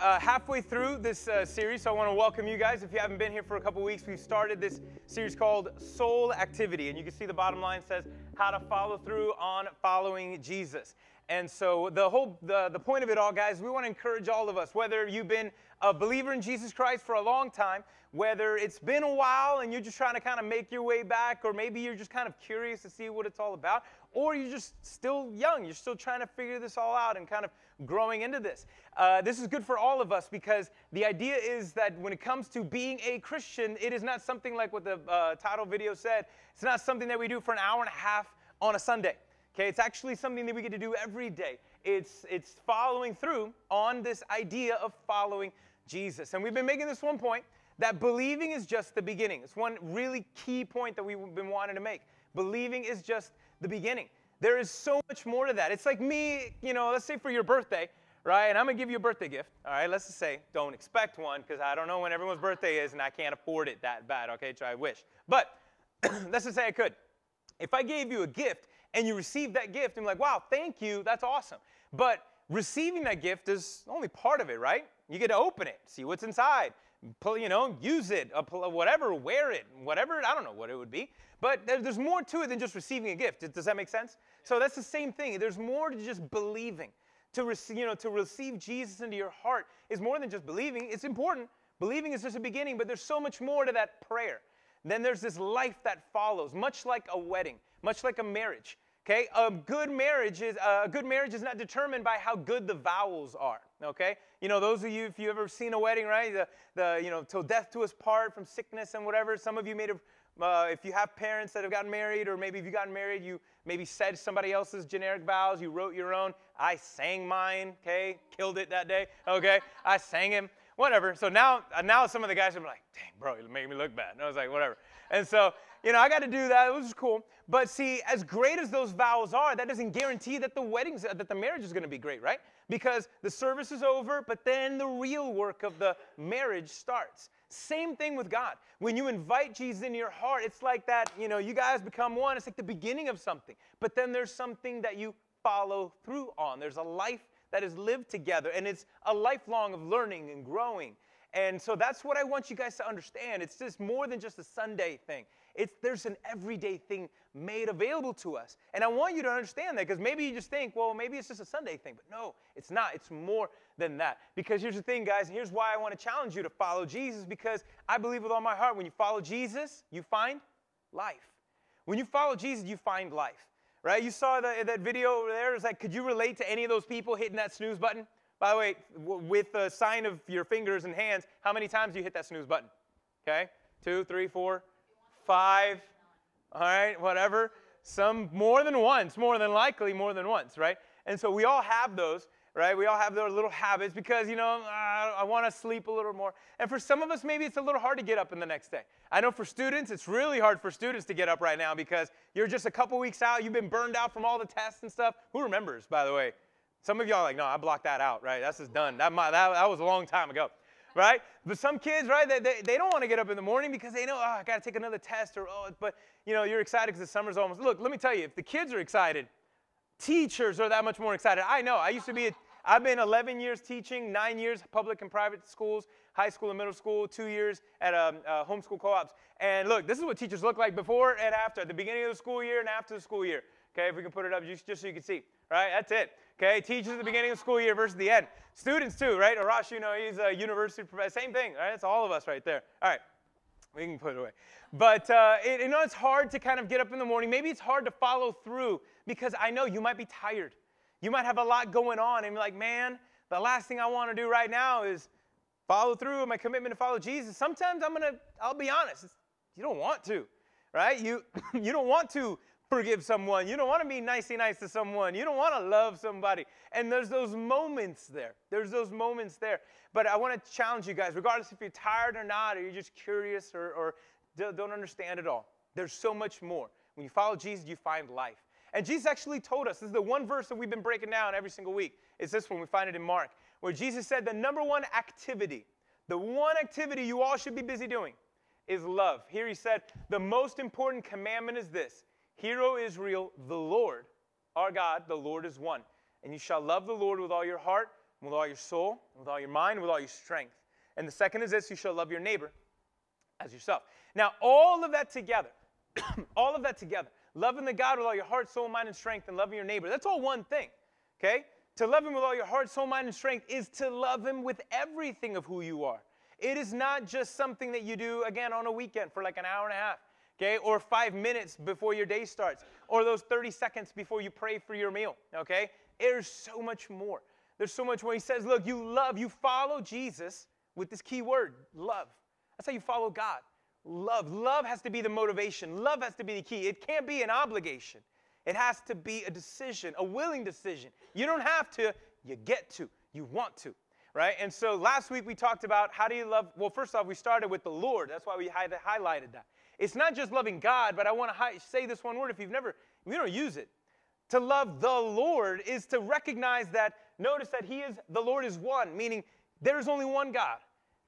uh, halfway through this uh, series, so I want to welcome you guys. If you haven't been here for a couple weeks, we've started this series called Soul Activity, and you can see the bottom line says how to follow through on following Jesus. And so the whole the, the point of it all, guys, we want to encourage all of us, whether you've been a believer in Jesus Christ for a long time, whether it's been a while and you're just trying to kind of make your way back, or maybe you're just kind of curious to see what it's all about, or you're just still young, you're still trying to figure this all out and kind of growing into this. Uh, this is good for all of us because the idea is that when it comes to being a Christian, it is not something like what the uh, title video said. It's not something that we do for an hour and a half on a Sunday. Okay, it's actually something that we get to do every day. It's it's following through on this idea of following Jesus. And we've been making this one point that believing is just the beginning. It's one really key point that we've been wanting to make. Believing is just the beginning. There is so much more to that. It's like me, you know, let's say for your birthday, right? And I'm gonna give you a birthday gift. All right, let's just say, don't expect one because I don't know when everyone's birthday is and I can't afford it that bad, okay? So I wish. But let's just say I could. If I gave you a gift and you received that gift and like, wow, thank you, that's awesome. But receiving that gift is only part of it, right? You get to open it, see what's inside, you know, use it, whatever, wear it, whatever. I don't know what it would be. But there's more to it than just receiving a gift. Does that make sense? So that's the same thing. There's more to just believing. To receive, you know, to receive Jesus into your heart is more than just believing. It's important. Believing is just a beginning, but there's so much more to that prayer. Then there's this life that follows, much like a wedding, much like a marriage. Okay, a good marriage is uh, a good marriage is not determined by how good the vows are. Okay, you know those of you if you've ever seen a wedding, right? The, the you know till death to us part from sickness and whatever. Some of you made a uh, if you have parents that have gotten married, or maybe if you gotten married, you maybe said somebody else's generic vows, you wrote your own. I sang mine, okay, killed it that day, okay. I sang him, whatever. So now, now some of the guys are like, dang, bro, you made me look bad. And I was like, whatever. And so you know, I got to do that. It was cool. But see, as great as those vows are, that doesn't guarantee that the weddings, uh, that the marriage is going to be great, right? Because the service is over, but then the real work of the marriage starts. Same thing with God. When you invite Jesus into your heart, it's like that, you know, you guys become one. It's like the beginning of something. But then there's something that you follow through on. There's a life that is lived together, and it's a lifelong of learning and growing. And so that's what I want you guys to understand. It's just more than just a Sunday thing. It's, there's an everyday thing made available to us. And I want you to understand that because maybe you just think, well, maybe it's just a Sunday thing. But no, it's not. It's more than that. Because here's the thing, guys, and here's why I want to challenge you to follow Jesus because I believe with all my heart when you follow Jesus, you find life. When you follow Jesus, you find life. Right? You saw the, that video over there. It's like, could you relate to any of those people hitting that snooze button? By the way, with the sign of your fingers and hands, how many times you hit that snooze button? Okay? Two, three, four, five, all right, whatever. Some more than once, more than likely, more than once, right? And so we all have those, right? We all have those little habits because, you know, I want to sleep a little more. And for some of us, maybe it's a little hard to get up in the next day. I know for students, it's really hard for students to get up right now because you're just a couple weeks out. You've been burned out from all the tests and stuff. Who remembers, by the way? Some of y'all are like, no, I blocked that out, right? That's just done. That, that, that was a long time ago right? But some kids, right, they, they, they don't want to get up in the morning because they know, oh, I got to take another test or, oh, but, you know, you're excited because the summer's almost. Look, let me tell you, if the kids are excited, teachers are that much more excited. I know. I used to be, a, I've been 11 years teaching, nine years public and private schools, high school and middle school, two years at um, uh, homeschool co-ops. And look, this is what teachers look like before and after, at the beginning of the school year and after the school year. Okay, if we can put it up just, just so you can see. Right, that's it. Okay, teachers at the beginning of school year versus the end. Students too, right? Arash, you know, he's a university professor. Same thing, right? It's all of us right there. All right, we can put it away. But uh, it, you know, it's hard to kind of get up in the morning. Maybe it's hard to follow through because I know you might be tired. You might have a lot going on, and you're like, man, the last thing I want to do right now is follow through with my commitment to follow Jesus. Sometimes I'm gonna, I'll be honest, you don't want to, right? You you don't want to forgive someone. You don't want to be nicey nice to someone. You don't want to love somebody. And there's those moments there. There's those moments there. But I want to challenge you guys, regardless if you're tired or not, or you're just curious or, or don't understand it all. There's so much more. When you follow Jesus, you find life. And Jesus actually told us, this is the one verse that we've been breaking down every single week. It's this one, we find it in Mark, where Jesus said the number one activity, the one activity you all should be busy doing is love. Here he said, the most important commandment is this Hear, O Israel, the Lord, our God, the Lord is one. And you shall love the Lord with all your heart, with all your soul, with all your mind, with all your strength. And the second is this you shall love your neighbor as yourself. Now, all of that together, all of that together, loving the God with all your heart, soul, mind, and strength, and loving your neighbor, that's all one thing, okay? To love him with all your heart, soul, mind, and strength is to love him with everything of who you are. It is not just something that you do, again, on a weekend for like an hour and a half, okay? Or five minutes before your day starts, or those 30 seconds before you pray for your meal, okay? There's so much more. There's so much more. He says, look, you love, you follow Jesus with this key word, love. That's how you follow God. Love. Love has to be the motivation. Love has to be the key. It can't be an obligation. It has to be a decision, a willing decision. You don't have to, you get to, you want to, right? And so last week we talked about how do you love, well, first off, we started with the Lord. That's why we highlighted that. It's not just loving God, but I want to say this one word if you've never, we don't use it. To love the Lord is to recognize that, notice that He is, the Lord is one, meaning there is only one God.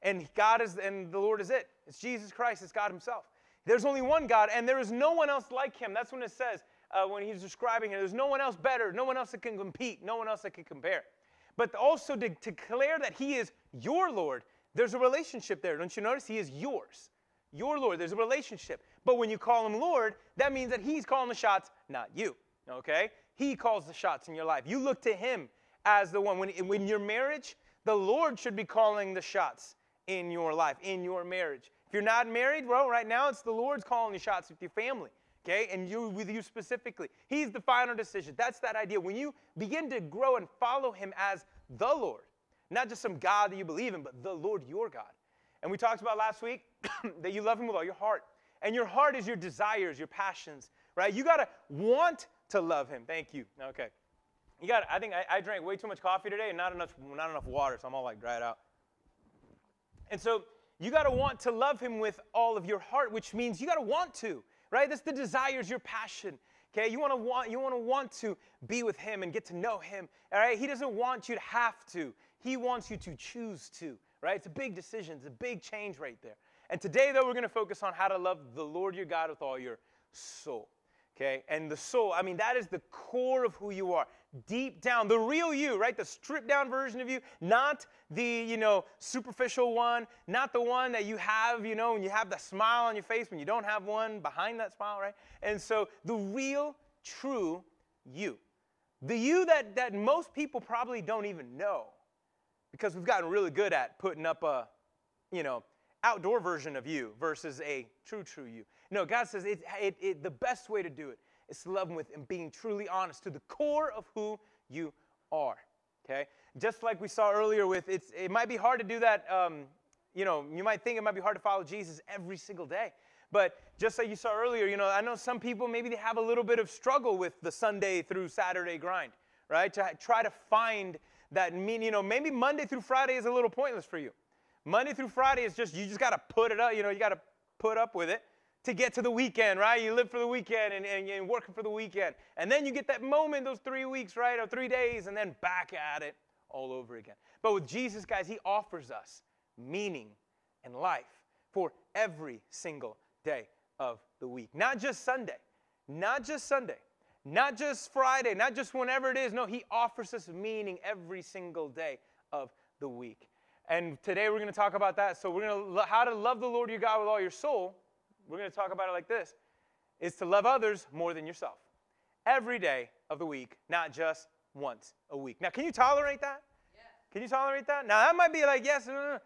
And God is, and the Lord is it. It's Jesus Christ, it's God Himself. There's only one God, and there is no one else like Him. That's when it says, uh, when He's describing it, there's no one else better, no one else that can compete, no one else that can compare. But also to, to declare that He is your Lord, there's a relationship there. Don't you notice? He is yours. Your Lord. There's a relationship. But when you call Him Lord, that means that He's calling the shots, not you. Okay? He calls the shots in your life. You look to Him as the one. When, when your marriage, the Lord should be calling the shots in your life, in your marriage. If you're not married, well, right now it's the Lord's calling the shots with your family, okay? And you with you specifically. He's the final decision. That's that idea. When you begin to grow and follow him as the Lord, not just some God that you believe in, but the Lord your God. And we talked about last week that you love him with all your heart. And your heart is your desires, your passions, right? You got to want to love him. Thank you. Okay. You got I think I, I drank way too much coffee today and not enough not enough water, so I'm all like dried out. And so you got to want to love him with all of your heart, which means you got to want to, right? That's the desires, your passion. Okay, you want to want you want to want to be with him and get to know him. All right, he doesn't want you to have to. He wants you to choose to. Right? It's a big decision. It's a big change right there. And today, though, we're going to focus on how to love the Lord your God with all your soul. Okay, and the soul. I mean, that is the core of who you are deep down, the real you, right? The stripped down version of you, not the, you know, superficial one, not the one that you have, you know, when you have the smile on your face when you don't have one behind that smile, right? And so the real, true you. The you that, that most people probably don't even know because we've gotten really good at putting up a, you know, outdoor version of you versus a true, true you. No, God says it, it, it, the best way to do it is to love Him with and being truly honest to the core of who you are. Okay? Just like we saw earlier with it's, it might be hard to do that. Um, you know, you might think it might be hard to follow Jesus every single day. But just like you saw earlier, you know, I know some people maybe they have a little bit of struggle with the Sunday through Saturday grind, right? To try to find that mean, you know, maybe Monday through Friday is a little pointless for you. Monday through Friday is just you just got to put it up, you know, you got to put up with it to get to the weekend, right? You live for the weekend and, and, and working for the weekend. And then you get that moment, those three weeks, right? Or three days, and then back at it all over again. But with Jesus, guys, He offers us meaning and life for every single day of the week. Not just Sunday, not just Sunday, not just Friday, not just whenever it is. No, He offers us meaning every single day of the week. And today we're going to talk about that. So we're going to how to love the Lord your God with all your soul we're going to talk about it like this is to love others more than yourself. Every day of the week, not just once a week. Now, can you tolerate that? Yeah. Can you tolerate that? Now, that might be like, yes, no, no, no.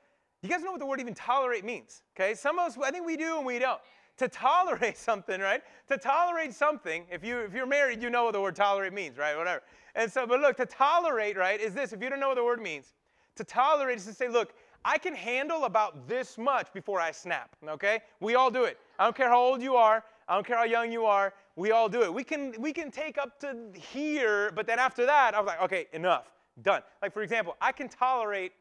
You guys know what the word even tolerate means, okay? Some of us, I think we do and we don't. To tolerate something, right? To tolerate something, if, you, if you're married, you know what the word tolerate means, right? Whatever. And so, but look, to tolerate, right, is this. If you don't know what the word means, to tolerate is to say, look, I can handle about this much before I snap, okay? We all do it. I don't care how old you are, I don't care how young you are, we all do it. We can, we can take up to here, but then after that, I was like, okay, enough, done. Like, for example, I can tolerate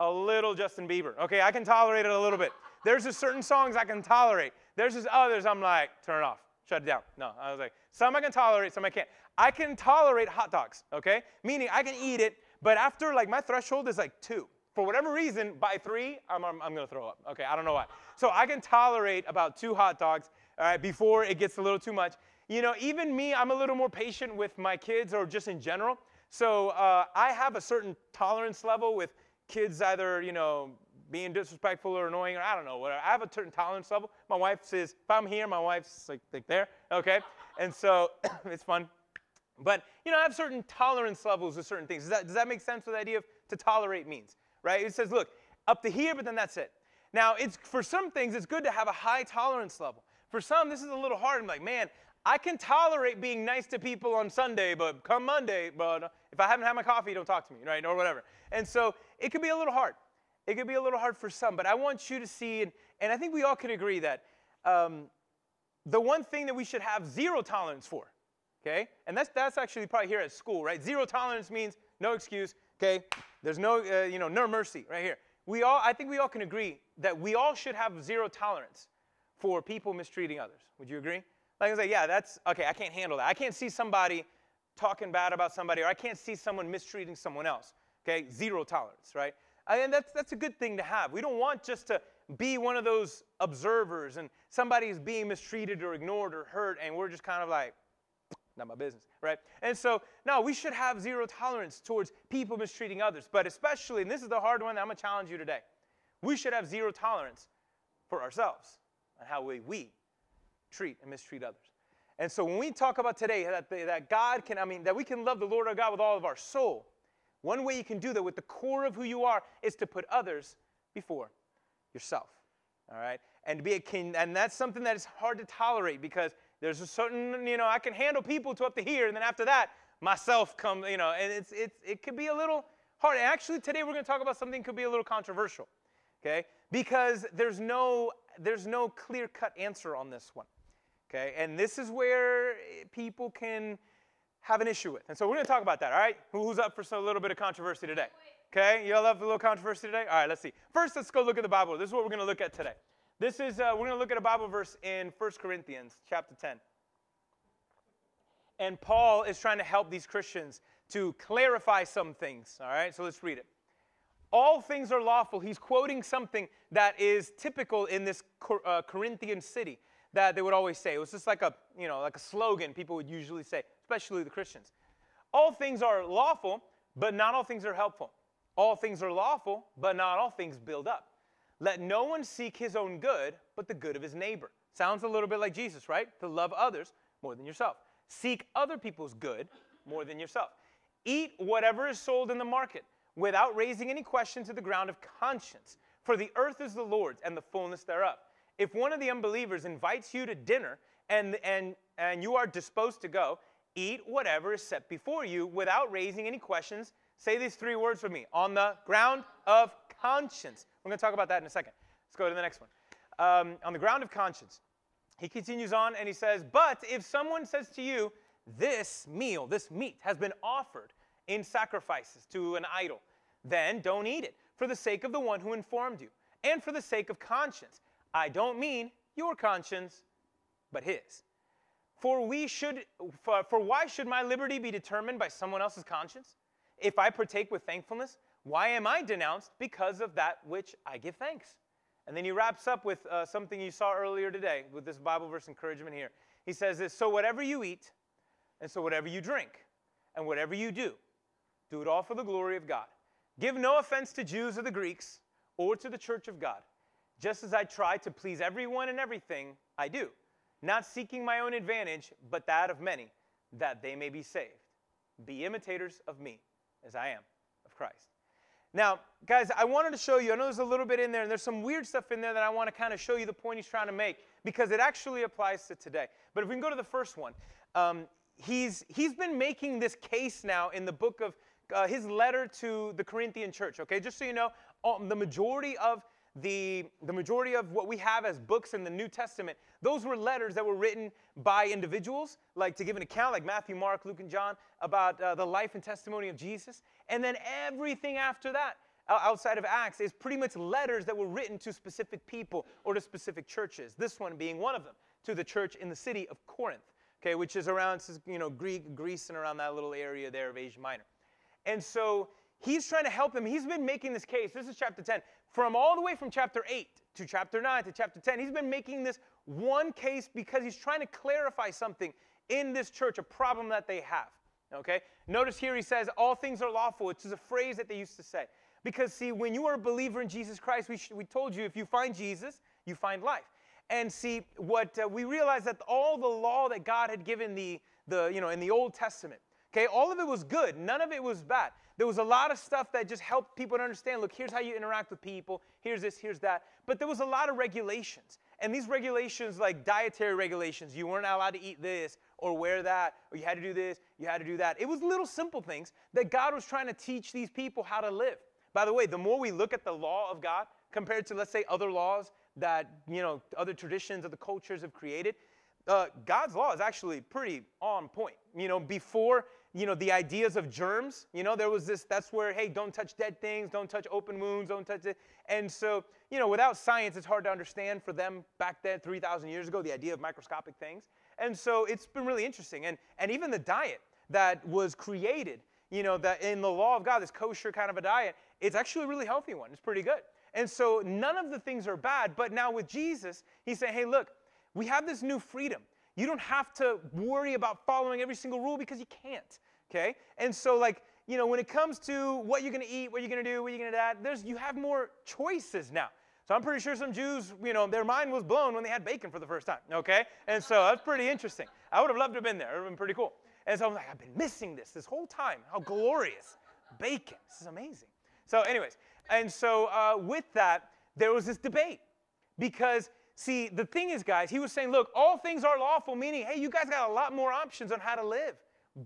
a little Justin Bieber, okay? I can tolerate it a little bit. There's just certain songs I can tolerate. There's just others I'm like, turn it off, shut it down. No, I was like, some I can tolerate, some I can't. I can tolerate hot dogs, okay? Meaning I can eat it, but after like my threshold is like two for whatever reason, by three, I'm, I'm, I'm to throw up. Okay, I don't know why. So I can tolerate about two hot dogs all right, before it gets a little too much. You know, even me, I'm a little more patient with my kids or just in general. So uh, I have a certain tolerance level with kids either, you know, being disrespectful or annoying or I don't know, whatever. I have a certain tolerance level. My wife says, if I'm here, my wife's like, like there, okay? And so it's fun. But, you know, I have certain tolerance levels with certain things. Does that, does that make sense with the idea of to tolerate means, right? It says, look, up to here, but then that's it. Now, it's for some things, it's good to have a high tolerance level. For some, this is a little hard. I'm like, man, I can tolerate being nice to people on Sunday, but come Monday, but if I haven't had my coffee, don't talk to me, right? Or whatever. And so it can be a little hard. It could be a little hard for some, but I want you to see, and, and I think we all can agree that um, the one thing that we should have zero tolerance for, okay? And that's, that's actually probably here at school, right? Zero tolerance means no excuse, okay? There's no, uh, you know, no mercy right here. We all, I think we all can agree that we all should have zero tolerance for people mistreating others. Would you agree? Like I say, yeah, that's, okay, I can't handle that. I can't see somebody talking bad about somebody, or I can't see someone mistreating someone else, okay? Zero tolerance, right? And that's, that's a good thing to have. We don't want just to be one of those observers and somebody is being mistreated or ignored or hurt, and we're just kind of like, not my business, right? And so, no, we should have zero tolerance towards people mistreating others. But especially, and this is the hard one that I'm to challenge you today, we should have zero tolerance for ourselves and how we, we treat and mistreat others. And so when we talk about today that, that God can, I mean, that we can love the Lord our God with all of our soul, one way you can do that with the core of who you are is to put others before yourself. All right? And be a king, and that's something that is hard to tolerate because there's a certain, you know, I can handle people to up to here, and then after that, myself come, you know, and it's it's it could be a little hard. Actually, today we're going to talk about something could be a little controversial, okay? Because there's no there's no clear-cut answer on this one, okay? And this is where people can have an issue with. And so we're going to talk about that, all right? Who's up for a little bit of controversy today? Okay, you all love a little controversy today? All right, let's see. First, let's go look at the Bible. This is what we're going to look at today. This is, uh, we're going to look at a Bible verse in 1 Corinthians chapter 10. And Paul is trying to help these Christians to clarify some things, all right? So let's read it. All things are lawful. He's quoting something that is typical in this uh, Corinthian city that they would always say. It was just like a, you know, like a slogan people would usually say, especially the Christians. All things are lawful, but not all things are helpful. All things are lawful, but not all things build up. Let no one seek his own good, but the good of his neighbor. Sounds a little bit like Jesus, right? To love others more than yourself. Seek other people's good more than yourself. Eat whatever is sold in the market without raising any question to the ground of conscience. For the earth is the Lord's and the fullness thereof. If one of the unbelievers invites you to dinner and, and, and you are disposed to go, eat whatever is set before you without raising any questions. Say these three words with me on the ground of conscience. We're going to talk about that in a second. Let's go to the next one. Um, on the ground of conscience. He continues on and he says, But if someone says to you, This meal, this meat, has been offered in sacrifices to an idol, then don't eat it for the sake of the one who informed you and for the sake of conscience. I don't mean your conscience, but his. For we should for, for why should my liberty be determined by someone else's conscience? If I partake with thankfulness, why am I denounced because of that which I give thanks? And then he wraps up with uh, something you saw earlier today with this Bible verse encouragement here. He says this So whatever you eat, and so whatever you drink, and whatever you do, do it all for the glory of God. Give no offense to Jews or the Greeks or to the church of God, just as I try to please everyone and everything I do, not seeking my own advantage, but that of many, that they may be saved. Be imitators of me as I am of Christ. Now, guys, I wanted to show you, I know there's a little bit in there, and there's some weird stuff in there that I want to kind of show you the point he's trying to make because it actually applies to today. But if we can go to the first one, um, he's, he's been making this case now in the book of uh, his letter to the Corinthian church, okay? Just so you know, um, the majority of the, the majority of what we have as books in the New Testament, those were letters that were written by individuals, like to give an account, like Matthew, Mark, Luke, and John, about uh, the life and testimony of Jesus. And then everything after that, outside of Acts, is pretty much letters that were written to specific people or to specific churches. This one being one of them, to the church in the city of Corinth, okay, which is around, you know, Greek, Greece, and around that little area there of Asia Minor. And so he's trying to help him. He's been making this case. This is chapter 10. From all the way from chapter 8 to chapter 9 to chapter 10, he's been making this one case because he's trying to clarify something in this church, a problem that they have. Okay? Notice here he says, all things are lawful. It's just a phrase that they used to say. Because, see, when you are a believer in Jesus Christ, we, we told you if you find Jesus, you find life. And see, what uh, we realize that all the law that God had given the, the, you know, in the Old Testament, okay, all of it was good. None of it was bad. There was a lot of stuff that just helped people to understand look, here's how you interact with people, here's this, here's that. But there was a lot of regulations. And these regulations, like dietary regulations, you weren't allowed to eat this or wear that, or you had to do this, you had to do that. It was little simple things that God was trying to teach these people how to live. By the way, the more we look at the law of God compared to, let's say, other laws that, you know, other traditions of the cultures have created, uh, God's law is actually pretty on point. You know, before you know, the ideas of germs. You know, there was this, that's where, hey, don't touch dead things, don't touch open wounds, don't touch it. And so, you know, without science, it's hard to understand for them back then, 3,000 years ago, the idea of microscopic things. And so it's been really interesting. And, and even the diet that was created, you know, that in the law of God, this kosher kind of a diet, it's actually a really healthy one. It's pretty good. And so none of the things are bad. But now with Jesus, he's saying, hey, look, we have this new freedom. You don't have to worry about following every single rule because you can't okay? And so, like, you know, when it comes to what you're going to eat, what you're going to do, what you're going to do, there's you have more choices now. So I'm pretty sure some Jews, you know, their mind was blown when they had bacon for the first time, okay? And so that's pretty interesting. I would have loved to have been there. It would have been pretty cool. And so I'm like, I've been missing this this whole time. How glorious. Bacon. This is amazing. So, anyways, and so uh, with that, there was this debate because, see, the thing is, guys, he was saying, look, all things are lawful, meaning, hey, you guys got a lot more options on how to live.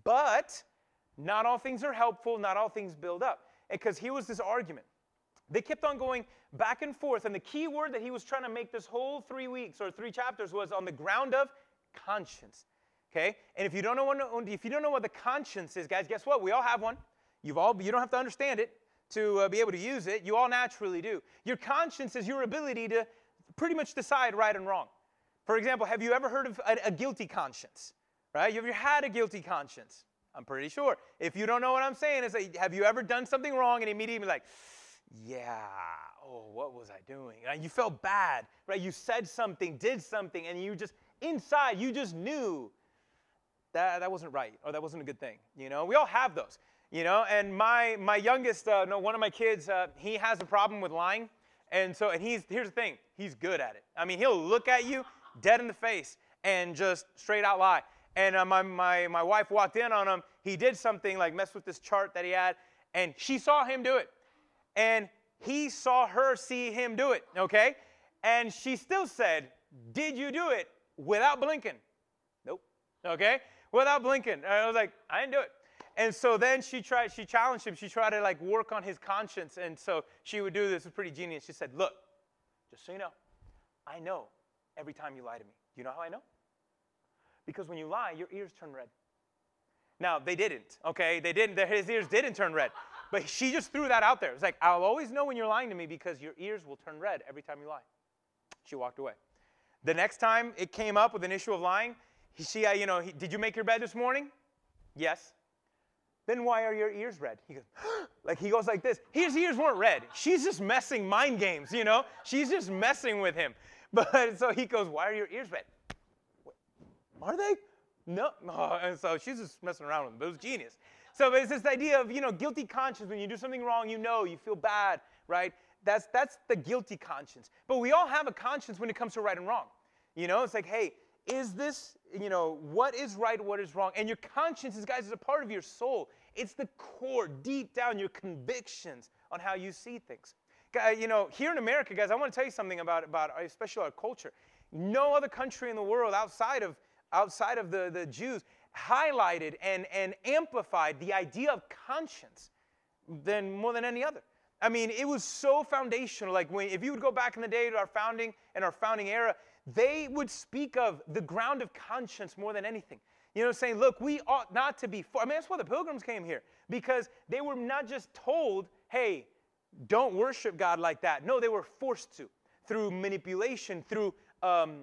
But not all things are helpful, not all things build up. Because here was this argument. They kept on going back and forth, and the key word that he was trying to make this whole three weeks or three chapters was on the ground of conscience. Okay? And if you don't know what if you don't know what the conscience is, guys, guess what? We all have one. You've all you don't have to understand it to uh, be able to use it. You all naturally do. Your conscience is your ability to pretty much decide right and wrong. For example, have you ever heard of a, a guilty conscience? Right? You ever had a guilty conscience? I'm pretty sure. If you don't know what I'm saying, it's like, have you ever done something wrong and immediately like, yeah, oh, what was I doing? And you felt bad, right? You said something, did something, and you just, inside, you just knew that that wasn't right or that wasn't a good thing. You know, we all have those. You know, and my my youngest, uh, no, one of my kids, uh, he has a problem with lying, and so and he's here's the thing, he's good at it. I mean, he'll look at you dead in the face and just straight out lie. And uh, my, my, my wife walked in on him. He did something like mess with this chart that he had, and she saw him do it. And he saw her see him do it, okay? And she still said, Did you do it without blinking? Nope. Okay? Without blinking. And I was like, I didn't do it. And so then she tried, she challenged him. She tried to like work on his conscience. And so she would do this. Was pretty genius. She said, Look, just so you know, I know every time you lie to me. Do you know how I know? Because when you lie, your ears turn red. Now, they didn't, okay? They didn't, his ears didn't turn red. But she just threw that out there. It's like, I'll always know when you're lying to me because your ears will turn red every time you lie. She walked away. The next time it came up with an issue of lying, she, uh, you know, he, did you make your bed this morning? Yes. Then why are your ears red? He goes, like he goes like this. His ears weren't red. She's just messing mind games, you know? She's just messing with him. But so he goes, why are your ears red? Are they? No. Oh, and so she's just messing around with him. But it was genius. So it's this idea of, you know, guilty conscience. When you do something wrong, you know, you feel bad, right? That's, that's the guilty conscience. But we all have a conscience when it comes to right and wrong. You know, it's like, hey, is this, you know, what is right, what is wrong? And your conscience is, guys, is a part of your soul. It's the core, deep down, your convictions on how you see things. You know, here in America, guys, I want to tell you something about, about especially our culture. No other country in the world outside of outside of the, the Jews highlighted and, and amplified the idea of conscience than more than any other. I mean, it was so foundational. Like when, if you would go back in the day to our founding and our founding era, they would speak of the ground of conscience more than anything. You know, saying, look, we ought not to be. For-. I mean, that's why the pilgrims came here because they were not just told, hey, don't worship God like that. No, they were forced to through manipulation, through um,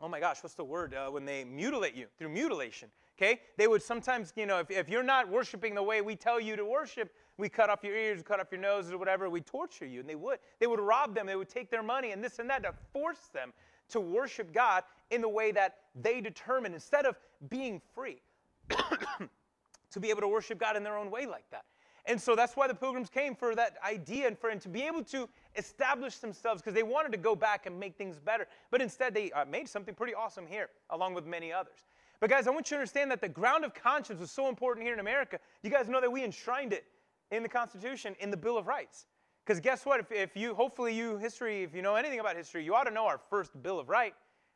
oh my gosh, what's the word uh, when they mutilate you through mutilation? Okay, they would sometimes, you know, if, if you're not worshiping the way we tell you to worship, we cut off your ears, cut off your noses, or whatever. We torture you, and they would. They would rob them. They would take their money and this and that to force them to worship God in the way that they determine instead of being free. to be able to worship God in their own way like that. And so that's why the pilgrims came for that idea and for and to be able to establish themselves because they wanted to go back and make things better. But instead, they uh, made something pretty awesome here, along with many others. But guys, I want you to understand that the ground of conscience was so important here in America. You guys know that we enshrined it in the Constitution, in the Bill of Rights. Because guess what? If, if you, hopefully, you history, if you know anything about history, you ought to know our first Bill of Right.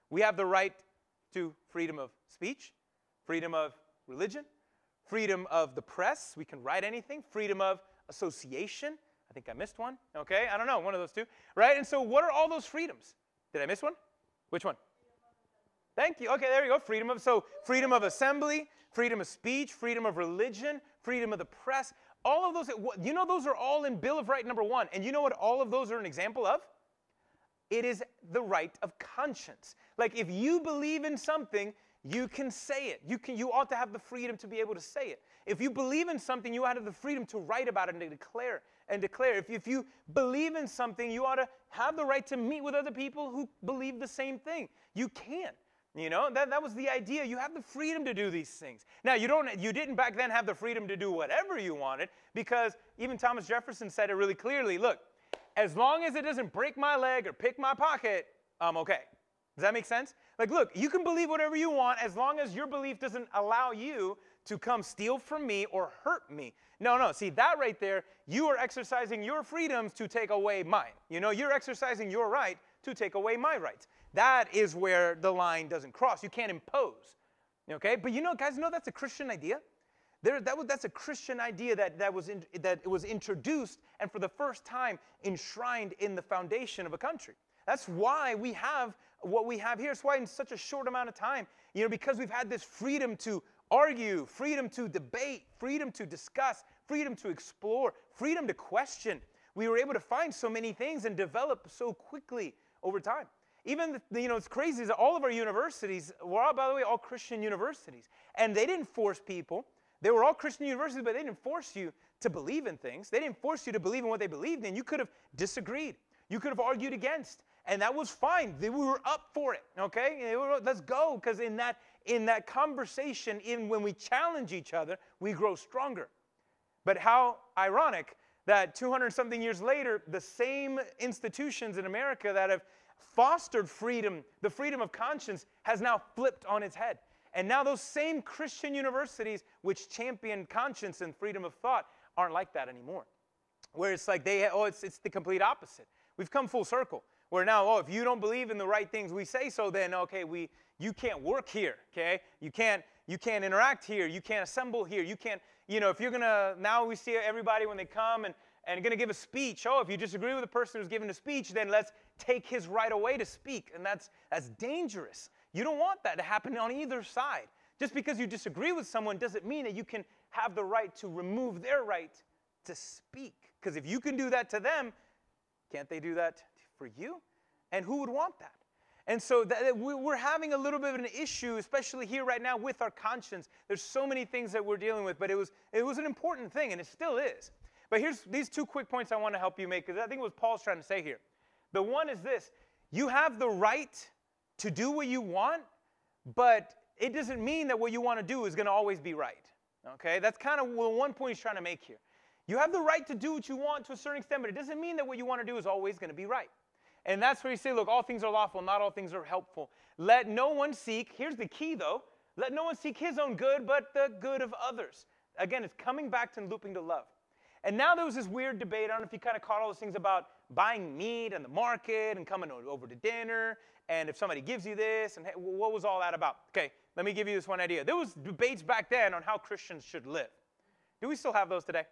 We have the right to freedom of speech, freedom of religion, freedom of the press. We can write anything, freedom of association. I think I missed one. Okay, I don't know, one of those two, right? And so, what are all those freedoms? Did I miss one? Which one? Thank you. Okay, there you go. Freedom of so freedom of assembly, freedom of speech, freedom of religion, freedom of the press. All of those, you know, those are all in Bill of Right number one. And you know what all of those are an example of? It is the right of conscience. Like if you believe in something, you can say it. You, can, you ought to have the freedom to be able to say it. If you believe in something, you ought to have the freedom to write about it and to declare and declare. If, if you believe in something, you ought to have the right to meet with other people who believe the same thing. You can. You know, that, that was the idea. You have the freedom to do these things. Now, you, don't, you didn't back then have the freedom to do whatever you wanted because even Thomas Jefferson said it really clearly look, as long as it doesn't break my leg or pick my pocket, I'm okay. Does that make sense? Like, look, you can believe whatever you want as long as your belief doesn't allow you to come steal from me or hurt me. No, no. See, that right there, you are exercising your freedoms to take away mine. You know, you're exercising your right to take away my rights. That is where the line doesn't cross. You can't impose. Okay? But you know, guys, know that's a Christian idea? There, that was, that's a Christian idea that, that, was in, that was introduced and for the first time enshrined in the foundation of a country. That's why we have what we have here. It's why in such a short amount of time, you know, because we've had this freedom to argue, freedom to debate, freedom to discuss, freedom to explore, freedom to question, we were able to find so many things and develop so quickly over time. Even, the, you know, it's crazy that all of our universities were, all, by the way, all Christian universities. And they didn't force people. They were all Christian universities, but they didn't force you to believe in things. They didn't force you to believe in what they believed in. You could have disagreed. You could have argued against and that was fine. We were up for it. Okay, let's go because in that in that conversation, in when we challenge each other, we grow stronger. But how ironic that 200 something years later, the same institutions in America that have fostered freedom, the freedom of conscience, has now flipped on its head. And now those same Christian universities which champion conscience and freedom of thought aren't like that anymore. Where it's like they, oh, it's, it's the complete opposite. We've come full circle. Where now, oh, if you don't believe in the right things we say so, then okay, we you can't work here, okay? You can't you can't interact here, you can't assemble here, you can't, you know, if you're gonna now we see everybody when they come and and gonna give a speech. Oh, if you disagree with the person who's giving a speech, then let's take his right away to speak. And that's that's dangerous. You don't want that to happen on either side. Just because you disagree with someone doesn't mean that you can have the right to remove their right to speak. Because if you can do that to them, can't they do that for you? And who would want that? And so that, we're having a little bit of an issue, especially here right now with our conscience. There's so many things that we're dealing with, but it was, it was an important thing, and it still is. But here's these two quick points I want to help you make, because I think what Paul's trying to say here. The one is this you have the right to do what you want, but it doesn't mean that what you want to do is going to always be right. Okay? That's kind of the one point he's trying to make here. You have the right to do what you want to a certain extent, but it doesn't mean that what you want to do is always going to be right. And that's where you say, look, all things are lawful, not all things are helpful. Let no one seek, here's the key though, let no one seek his own good, but the good of others. Again, it's coming back to looping to love. And now there was this weird debate. I don't know if you kind of caught all those things about buying meat and the market and coming over to dinner and if somebody gives you this and what was all that about? Okay, let me give you this one idea. There was debates back then on how Christians should live. Do we still have those today?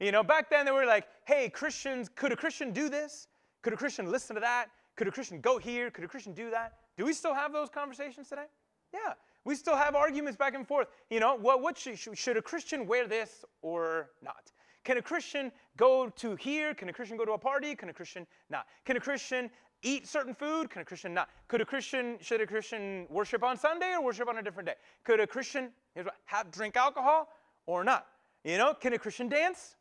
You know, back then they were like, hey, Christians, could a Christian do this? Could a Christian listen to that? Could a Christian go here? Could a Christian do that? Do we still have those conversations today? Yeah. We still have arguments back and forth. You know, what, what should, should a Christian wear this or not? Can a Christian go to here? Can a Christian go to a party? Can a Christian not? Can a Christian eat certain food? Can a Christian not? Could a Christian, should a Christian worship on Sunday or worship on a different day? Could a Christian, here's what, have, drink alcohol or not? You know, can a Christian dance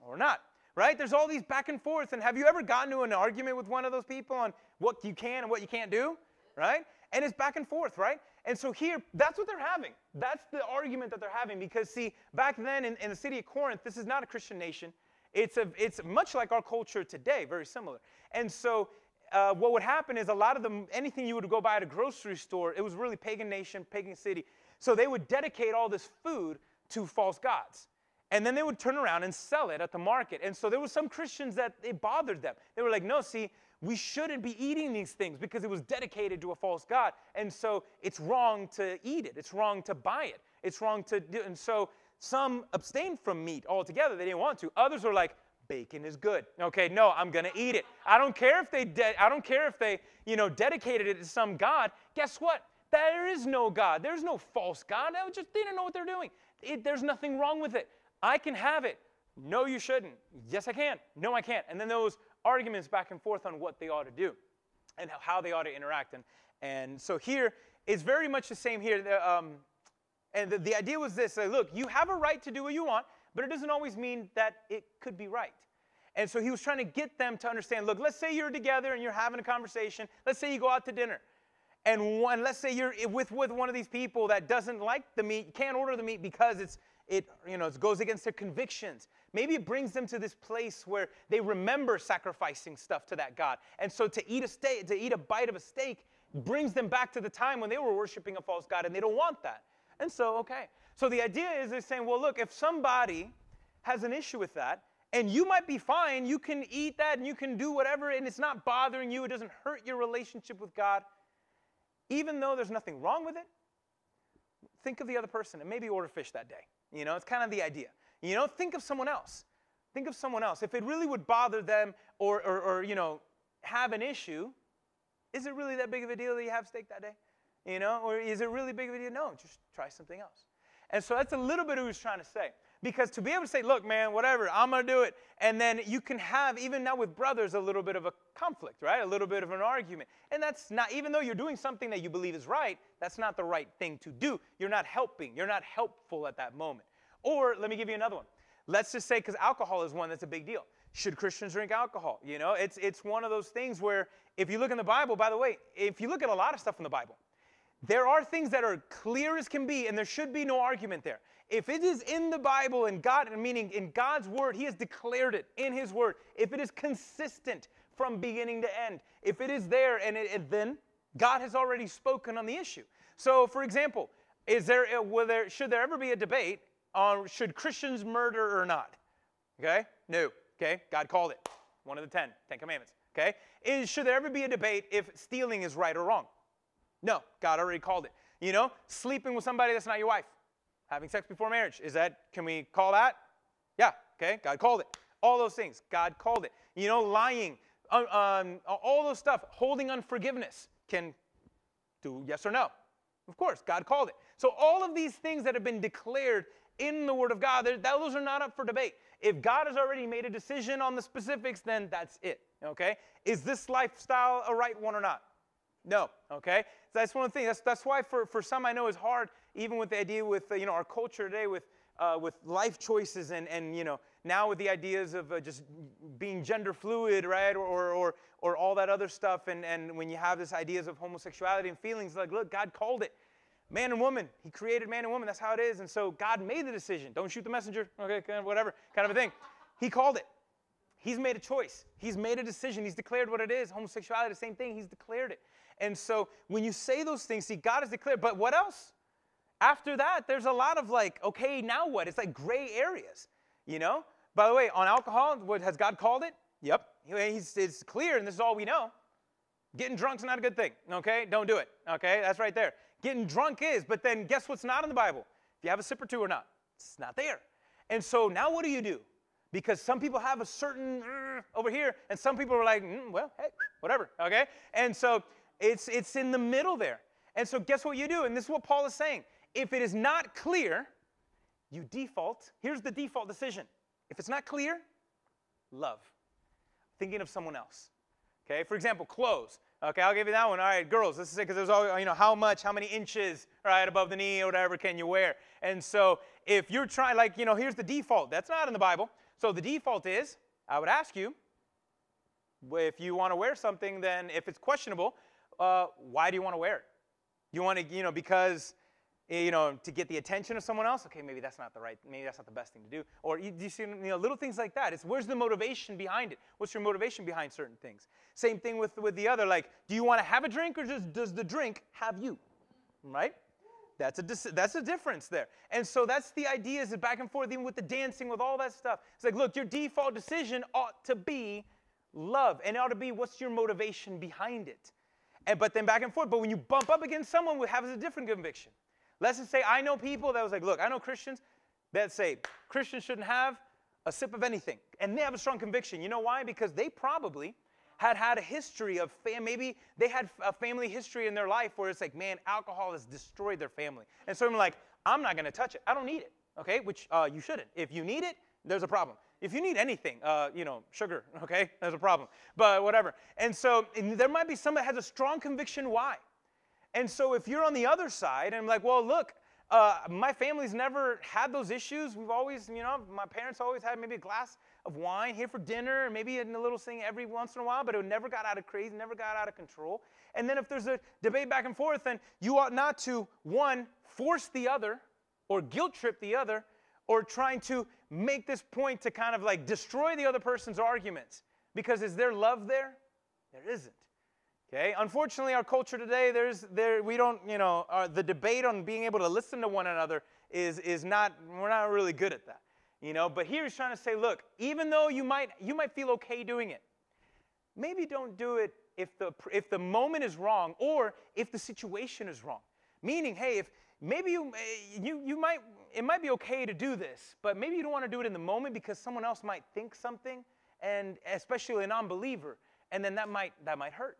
or not? Right? There's all these back and forth. And have you ever gotten to an argument with one of those people on what you can and what you can't do? right? And it's back and forth, right? And so here, that's what they're having. That's the argument that they're having because, see, back then in, in the city of Corinth, this is not a Christian nation. It's, a, it's much like our culture today, very similar. And so uh, what would happen is a lot of them, anything you would go buy at a grocery store, it was really pagan nation, pagan city. So they would dedicate all this food to false gods. And then they would turn around and sell it at the market. And so there were some Christians that it bothered them. They were like, no, see, we shouldn't be eating these things because it was dedicated to a false god. And so it's wrong to eat it. It's wrong to buy it. It's wrong to do. And so some abstained from meat altogether. They didn't want to. Others were like, bacon is good. Okay, no, I'm gonna eat it. I don't care if they de- I don't care if they, you know, dedicated it to some god. Guess what? There is no God. There's no false God. They just they don't know what they're doing. It, there's nothing wrong with it. I can have it. No, you shouldn't. Yes, I can. No, I can't. And then those arguments back and forth on what they ought to do and how they ought to interact. And, and so here, it's very much the same here. Um, and the, the, idea was this look, you have a right to do what you want, but it doesn't always mean that it could be right. And so he was trying to get them to understand look, let's say you're together and you're having a conversation. Let's say you go out to dinner. And one, let's say you're with, with one of these people that doesn't like the meat, can't order the meat because it's, it, you know, it goes against their convictions. Maybe it brings them to this place where they remember sacrificing stuff to that God. And so to eat a steak, to eat a bite of a steak brings them back to the time when they were worshiping a false God and they don't want that. And so, okay. So the idea is they're saying, well, look, if somebody has an issue with that, and you might be fine, you can eat that and you can do whatever, and it's not bothering you, it doesn't hurt your relationship with God, even though there's nothing wrong with it, think of the other person and maybe order fish that day. You know, it's kind of the idea. You know, think of someone else. Think of someone else. If it really would bother them or, or, or you know, have an issue, is it really that big of a deal that you have steak that day? You know, or is it really big of a deal? No, just try something else. And so that's a little bit of what trying to say. Because to be able to say, look, man, whatever, I'm going to do it. And then you can have, even now with brothers, a little bit of a conflict, right? A little bit of an argument. And that's not, even though you're doing something that you believe is right, that's not the right thing to do. You're not helping. You're not helpful at that moment. Or let me give you another one. Let's just say, because alcohol is one that's a big deal. Should Christians drink alcohol? You know, it's, it's one of those things where if you look in the Bible, by the way, if you look at a lot of stuff in the Bible, there are things that are clear as can be, and there should be no argument there. If it is in the Bible and God, meaning in God's word, He has declared it in His word. If it is consistent from beginning to end, if it is there, and, it, and then God has already spoken on the issue. So, for example, is there, uh, will there should there ever be a debate on should Christians murder or not? Okay, no. Okay, God called it. One of the ten, Ten Commandments. Okay, is should there ever be a debate if stealing is right or wrong? No, God already called it. You know, sleeping with somebody that's not your wife. Having sex before marriage. Is that, can we call that? Yeah, okay, God called it. All those things, God called it. You know, lying, um, um, all those stuff, holding unforgiveness can do yes or no. Of course, God called it. So all of these things that have been declared in the Word of God, those are not up for debate. If God has already made a decision on the specifics, then that's it. Okay? Is this lifestyle a right one or not? No. Okay? That's one of the things. That's, that's why for, for some I know it's hard even with the idea with uh, you know our culture today with uh, with life choices and and you know now with the ideas of uh, just being gender fluid right or, or or all that other stuff and and when you have this ideas of homosexuality and feelings like look God called it man and woman he created man and woman that's how it is and so God made the decision don't shoot the messenger okay kind of whatever kind of a thing he called it He's made a choice. He's made a decision. He's declared what it is. Homosexuality, the same thing. He's declared it. And so when you say those things, see, God has declared. But what else? After that, there's a lot of like, okay, now what? It's like gray areas, you know? By the way, on alcohol, what has God called it? Yep. He's, it's clear, and this is all we know. Getting drunk's not a good thing, okay? Don't do it, okay? That's right there. Getting drunk is, but then guess what's not in the Bible? If you have a sip or two or not, it's not there. And so now what do you do? Because some people have a certain uh, over here, and some people are like, mm, well, hey, whatever, okay? And so it's, it's in the middle there. And so guess what you do? And this is what Paul is saying. If it is not clear, you default. Here's the default decision. If it's not clear, love. Thinking of someone else. Okay, for example, clothes. Okay, I'll give you that one. All right, girls, this is it because there's all, you know, how much, how many inches, right, above the knee or whatever can you wear? And so if you're trying, like, you know, here's the default. That's not in the Bible. So the default is, I would ask you, if you want to wear something, then if it's questionable, uh, why do you want to wear it? You want to, you know, because Eh, you know, to get the attention of someone else. Okay, maybe that's not the right, maybe that's not the best thing to do. Or you, you see, you know, little things like that. It's where's the motivation behind it? What's your motivation behind certain things? Same thing with with the other. Like, do you want to have a drink or just does the drink have you? Right? That's a that's a difference there. And so that's the idea is back and forth, even with the dancing, with all that stuff. It's like, look, your default decision ought to be love, and it ought to be what's your motivation behind it. And but then back and forth. But when you bump up against someone who has a different conviction, Let's just say I know people that was like, look, I know Christians that say Christians shouldn't have a sip of anything. And they have a strong conviction. You know why? Because they probably had had a history of fam- maybe they had a family history in their life where it's like, man, alcohol has destroyed their family. And so I'm like, I'm not going to touch it. I don't need it. Okay, which uh, you shouldn't. If you need it, there's a problem. If you need anything, uh, you know, sugar, okay, there's a problem. But whatever. And so and there might be someone that has a strong conviction why. And so if you're on the other side, and I'm like, well, look, uh, my family's never had those issues. We've always, you know, my parents always had maybe a glass of wine here for dinner, maybe a little thing every once in a while, but it never got out of crazy, never got out of control. And then if there's a debate back and forth, then you ought not to, one, force the other or guilt trip the other or trying to make this point to kind of like destroy the other person's arguments. Because is there love there? There isn't. Okay, unfortunately, our culture today, there's, there, we don't, you know, our, the debate on being able to listen to one another is, is not, we're not really good at that. You know, but here he's trying to say, look, even though you might, you might feel okay doing it, maybe don't do it if the, if the moment is wrong or if the situation is wrong. Meaning, hey, if maybe you, eh, you, you might, it might be okay to do this, but maybe you don't want to do it in the moment because someone else might think something, and especially a non-believer, and then that might, that might hurt.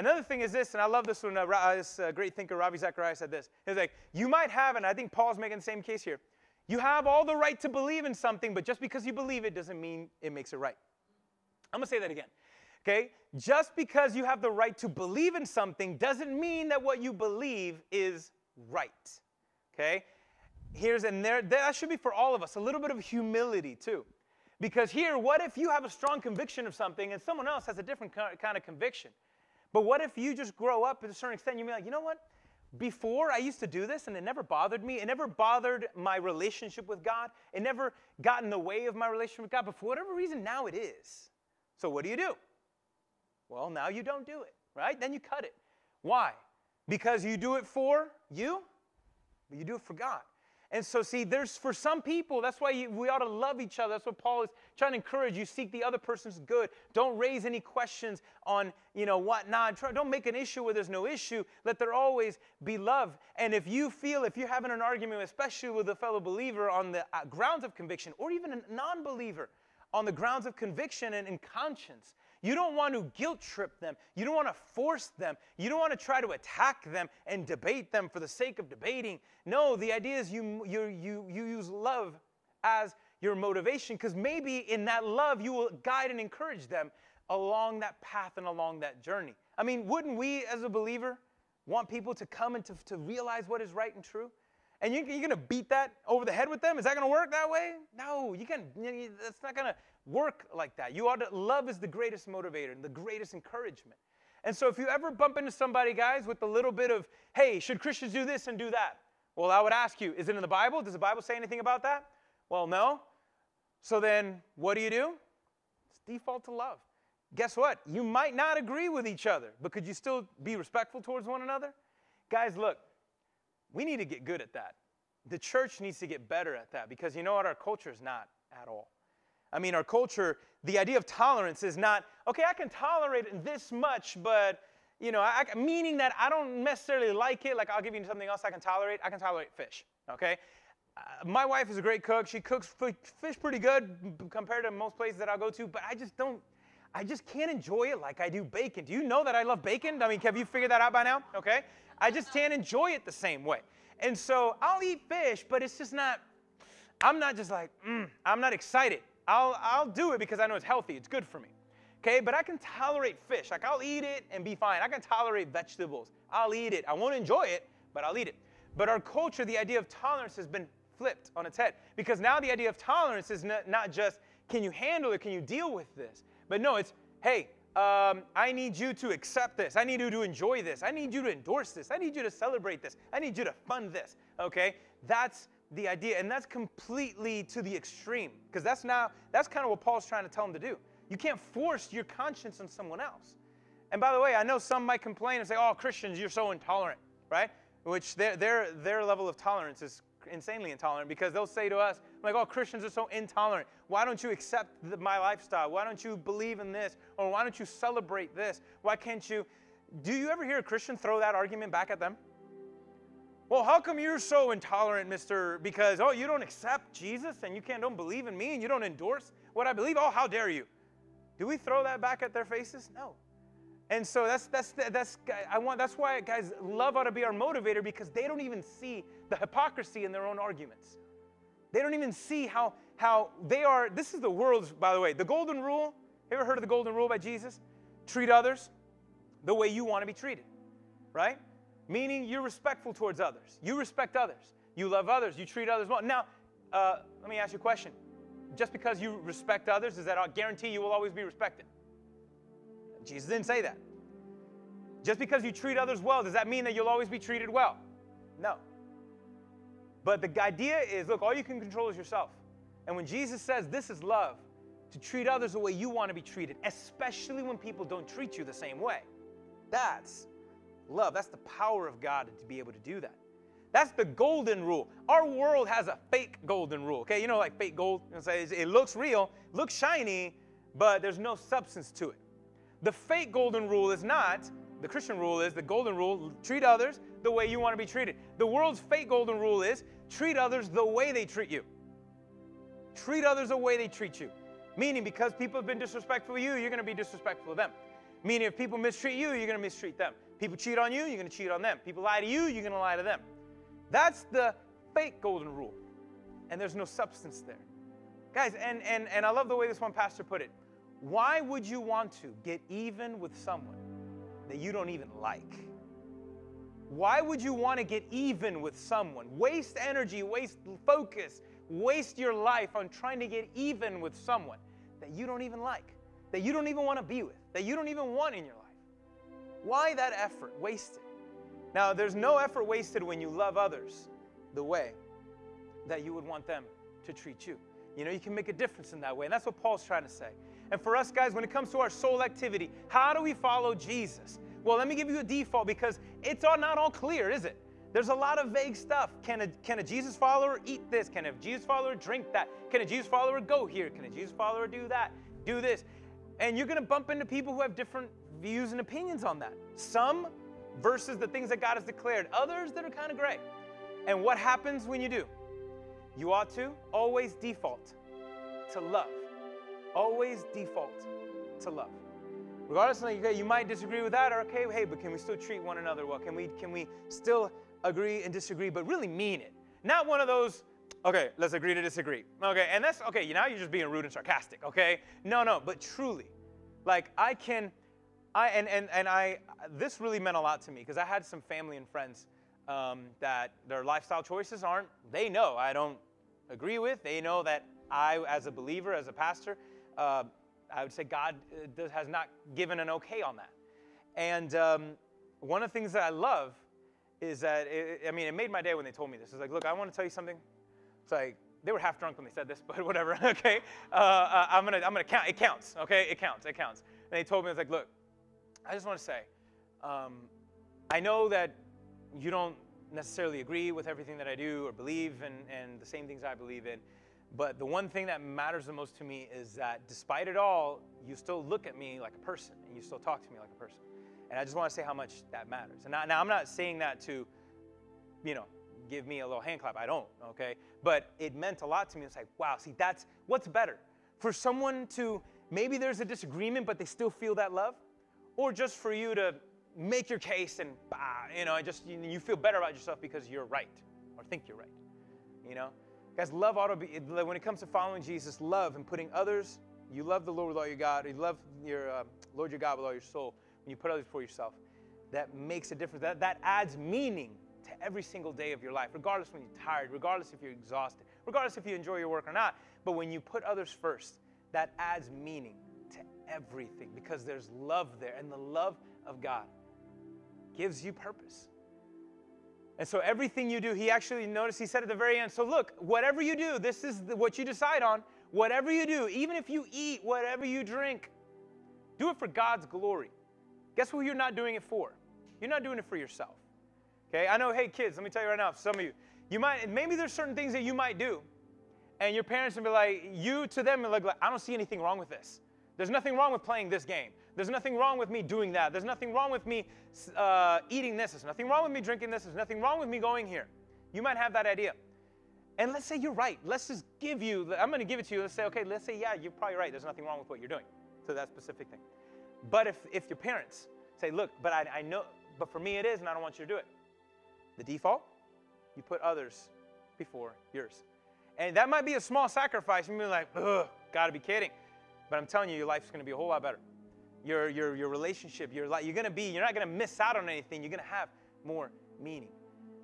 Another thing is this, and I love this one. Uh, this uh, great thinker, Ravi Zacharias, said this. He's like, you might have, and I think Paul's making the same case here. You have all the right to believe in something, but just because you believe it doesn't mean it makes it right. I'm to say that again. Okay? Just because you have the right to believe in something doesn't mean that what you believe is right. Okay? Here's, and there, that should be for all of us, a little bit of humility too. Because here, what if you have a strong conviction of something and someone else has a different kind of conviction? But what if you just grow up to a certain extent, you be like, you know what? Before I used to do this and it never bothered me. It never bothered my relationship with God. It never got in the way of my relationship with God. But for whatever reason, now it is. So what do you do? Well, now you don't do it, right? Then you cut it. Why? Because you do it for you, but you do it for God. And so, see, there's for some people, that's why you, we ought to love each other. That's what Paul is trying to encourage you. Seek the other person's good. Don't raise any questions on, you know, what not. Try, don't make an issue where there's no issue. Let there always be love. And if you feel, if you're having an argument, especially with a fellow believer on the uh, grounds of conviction, or even a non believer on the grounds of conviction and, and conscience, you don't want to guilt trip them. You don't want to force them. You don't want to try to attack them and debate them for the sake of debating. No, the idea is you, you, you, you use love as your motivation because maybe in that love you will guide and encourage them along that path and along that journey. I mean, wouldn't we as a believer want people to come and to, to realize what is right and true? And you, are going to beat that over the head with them? Is that going to work that way? No, you can. That's not going to work like that. You ought to, love is the greatest motivator and the greatest encouragement. And so if you ever bump into somebody, guys, with a little bit of, hey, should Christians do this and do that? Well, I would ask you, is it in the Bible? Does the Bible say anything about that? Well, no. So then what do you do? It's default to love. Guess what? You might not agree with each other, but could you still be respectful towards one another? Guys, look, we need to get good at that. The church needs to get better at that because you know what? Our culture is not at all. I mean, our culture, the idea of tolerance is not, okay, I can tolerate it this much, but, you know, I, meaning that I don't necessarily like it. Like, I'll give you something else I can tolerate. I can tolerate fish, okay? Uh, my wife is a great cook. She cooks fish pretty good compared to most places that I'll go to, but I just don't, I just can't enjoy it like I do bacon. Do you know that I love bacon? I mean, have you figured that out by now? Okay? I just can't enjoy it the same way. And so I'll eat fish, but it's just not, I'm not just like, mm, I'm not excited. I'll, I'll do it because I know it's healthy, it's good for me. Okay, but I can tolerate fish. Like I'll eat it and be fine. I can tolerate vegetables. I'll eat it. I won't enjoy it, but I'll eat it. But our culture, the idea of tolerance has been flipped on its head because now the idea of tolerance is not, not just can you handle it, can you deal with this, but no, it's hey, um, I need you to accept this. I need you to enjoy this. I need you to endorse this. I need you to celebrate this. I need you to fund this. Okay? That's the idea. And that's completely to the extreme because that's now, that's kind of what Paul's trying to tell them to do. You can't force your conscience on someone else. And by the way, I know some might complain and say, oh, Christians, you're so intolerant, right? Which their, their, their level of tolerance is insanely intolerant because they'll say to us, like, oh, Christians are so intolerant. Why don't you accept the, my lifestyle? Why don't you believe in this? Or why don't you celebrate this? Why can't you? Do you ever hear a Christian throw that argument back at them? Well, how come you're so intolerant, Mr. Because, oh, you don't accept Jesus and you can't don't believe in me and you don't endorse what I believe? Oh, how dare you? Do we throw that back at their faces? No. And so that's that's that's I want that's why guys love ought to be our motivator because they don't even see the hypocrisy in their own arguments. They don't even see how how they are. This is the world's, by the way, the golden rule. Have you ever heard of the golden rule by Jesus? Treat others the way you want to be treated, right? Meaning you're respectful towards others. You respect others. You love others. You treat others well. Now, uh, let me ask you a question. Just because you respect others, does that guarantee you will always be respected? Jesus didn't say that. Just because you treat others well, does that mean that you'll always be treated well? No. But the idea is look, all you can control is yourself. And when Jesus says this is love, to treat others the way you want to be treated, especially when people don't treat you the same way, that's love. That's the power of God to be able to do that. That's the golden rule. Our world has a fake golden rule. Okay, you know, like fake gold. It looks real, looks shiny, but there's no substance to it. The fake golden rule is not, the Christian rule is the golden rule treat others the way you want to be treated. The world's fake golden rule is treat others the way they treat you. Treat others the way they treat you. Meaning, because people have been disrespectful to you, you're going to be disrespectful to them. Meaning, if people mistreat you, you're going to mistreat them. People cheat on you, you're going to cheat on them. People lie to you, you're going to lie to them. That's the fake golden rule. And there's no substance there. Guys, and, and, and I love the way this one pastor put it. Why would you want to get even with someone that you don't even like? Why would you want to get even with someone? Waste energy, waste focus, waste your life on trying to get even with someone that you don't even like, that you don't even want to be with, that you don't even want in your life. Why that effort wasted? Now, there's no effort wasted when you love others the way that you would want them to treat you. You know, you can make a difference in that way. And that's what Paul's trying to say. And for us guys, when it comes to our soul activity, how do we follow Jesus? Well, let me give you a default because it's all not all clear, is it? There's a lot of vague stuff. Can a, can a Jesus follower eat this? Can a Jesus follower drink that? Can a Jesus follower go here? Can a Jesus follower do that? Do this? And you're going to bump into people who have different views and opinions on that. Some versus the things that God has declared, others that are kind of gray. And what happens when you do? You ought to always default to love. Always default to love. Regardless, of, okay, you might disagree with that, or okay, hey, but can we still treat one another well? Can we can we still agree and disagree, but really mean it? Not one of those, okay, let's agree to disagree. Okay, and that's okay, you now you're just being rude and sarcastic, okay? No, no, but truly, like I can, I and and and I this really meant a lot to me because I had some family and friends um, that their lifestyle choices aren't, they know I don't agree with. They know that I, as a believer, as a pastor, uh, I would say God uh, has not given an okay on that. And um, one of the things that I love is that, it, I mean, it made my day when they told me this. It's like, look, I want to tell you something. It's like, they were half drunk when they said this, but whatever, okay? Uh, uh, I'm gonna, I'm gonna count, it counts, okay? It counts, it counts. And they told me, it's like, look, I just want to say, um, I know that you don't necessarily agree with everything that I do or believe in, and the same things I believe in. But the one thing that matters the most to me is that despite it all, you still look at me like a person and you still talk to me like a person. And I just want to say how much that matters. And now, now I'm not saying that to, you know, give me a little hand clap. I don't, okay? But it meant a lot to me. It's like, wow, see, that's what's better. For someone to, maybe there's a disagreement, but they still feel that love, or just for you to make your case and bah, you know, just you, you, feel better about yourself because you're right or think you're right. You know, guys, love ought to be when it comes to following Jesus. Love and putting others. You love the Lord with all your God. You love your uh, Lord your God with all your soul. When you put others before yourself, that makes a difference. That that adds meaning to every single day of your life, regardless when you're tired, regardless if you're exhausted, regardless if you enjoy your work or not. But when you put others first, that adds meaning to everything because there's love there, and the love of God gives you purpose. And so everything you do, he actually noticed, he said at the very end, so look, whatever you do, this is what you decide on. Whatever you do, even if you eat, whatever you drink, do it for God's glory. Guess who you're not doing it for? You're not doing it for yourself. Okay, I know, hey kids, let me tell you right now, some of you, you might, maybe there's certain things that you might do, and your parents will be like, you to them are like, I don't see anything wrong with this. There's nothing wrong with playing this game. There's nothing wrong with me doing that. There's nothing wrong with me uh, eating this. There's nothing wrong with me drinking this. There's nothing wrong with me going here. You might have that idea. And let's say you're right. Let's just give you, I'm going to give it to you. Let's say, okay, let's say, yeah, you're probably right. There's nothing wrong with what you're doing. to that specific thing. But if, if your parents say, look, but I, I know, but for me it is, and I don't want you to do it. The default, you put others before yours. And that might be a small sacrifice. You may be like, ugh, gotta be kidding. But I'm telling you, your life's gonna be a whole lot better. Your, your, your relationship, your life, you're gonna be, you're not gonna miss out on anything. You're gonna have more meaning.